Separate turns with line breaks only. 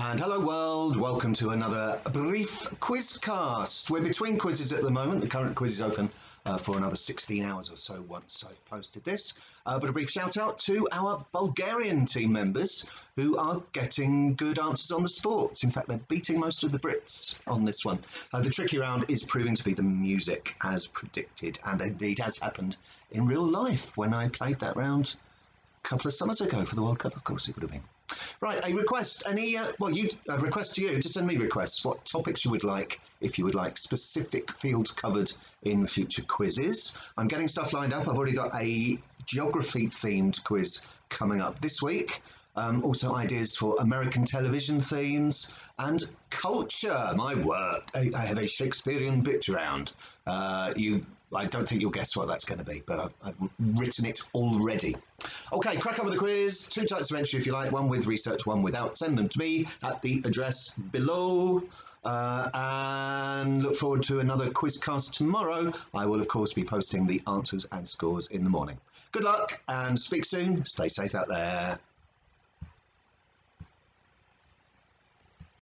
And hello world, welcome to another brief quizcast. We're between quizzes at the moment. The current quiz is open uh, for another 16 hours or so once I've posted this. Uh, but a brief shout out to our Bulgarian team members who are getting good answers on the sports. In fact, they're beating most of the Brits on this one. Uh, the tricky round is proving to be the music as predicted and indeed has happened in real life when I played that round a couple of summers ago for the World Cup, of course it would have been. Right, a request. Any? Uh, well, you a request to you to send me requests. What topics you would like, if you would like specific fields covered in future quizzes. I'm getting stuff lined up. I've already got a geography themed quiz coming up this week. Um, also, ideas for American television themes and culture. My word, I, I have a Shakespearean bit round. Uh, you, I don't think you'll guess what that's going to be, but I've, I've written it already. Okay, crack on with the quiz. Two types of entry, if you like, one with research, one without. Send them to me at the address below. Uh, and look forward to another quizcast tomorrow. I will, of course, be posting the answers and scores in the morning. Good luck and speak soon. Stay safe out there.